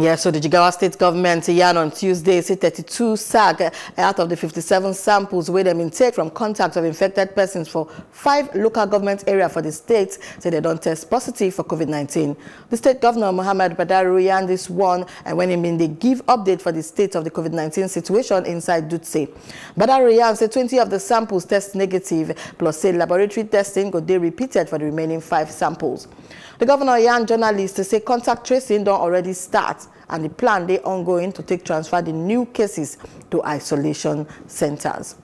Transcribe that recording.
Yes, so the Jigawa state government yarn on Tuesday say 32 SAG eh, out of the 57 samples where them intake from contact of infected persons for five local government area for the state say they don't test positive for COVID-19. The state governor Muhammad Badaru yarn this one and when he mean they give update for the state of the COVID-19 situation inside Dutse. Badaru yarn say 20 of the samples test negative plus say laboratory testing go they repeated for the remaining five samples. The governor yarn journalists say contact tracing don't already start and the plan they ongoing to take transfer the new cases to isolation centres.